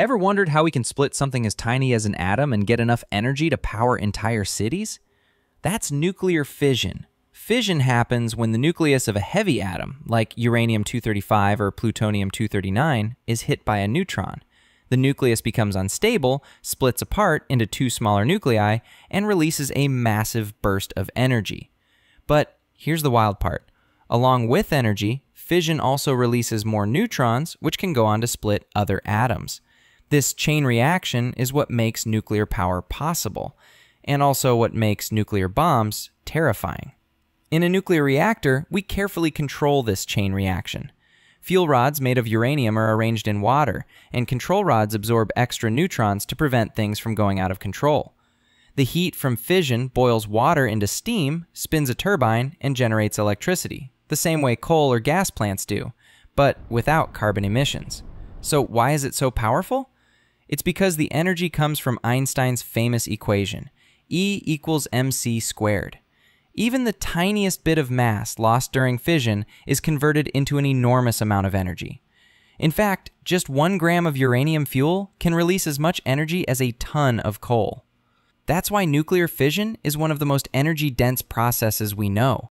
Ever wondered how we can split something as tiny as an atom and get enough energy to power entire cities? That's nuclear fission. Fission happens when the nucleus of a heavy atom, like uranium 235 or plutonium 239, is hit by a neutron. The nucleus becomes unstable, splits apart into two smaller nuclei, and releases a massive burst of energy. But here's the wild part along with energy, fission also releases more neutrons, which can go on to split other atoms. This chain reaction is what makes nuclear power possible, and also what makes nuclear bombs terrifying. In a nuclear reactor, we carefully control this chain reaction. Fuel rods made of uranium are arranged in water, and control rods absorb extra neutrons to prevent things from going out of control. The heat from fission boils water into steam, spins a turbine, and generates electricity, the same way coal or gas plants do, but without carbon emissions. So, why is it so powerful? It's because the energy comes from Einstein's famous equation E equals mc squared. Even the tiniest bit of mass lost during fission is converted into an enormous amount of energy. In fact, just one gram of uranium fuel can release as much energy as a ton of coal. That's why nuclear fission is one of the most energy dense processes we know.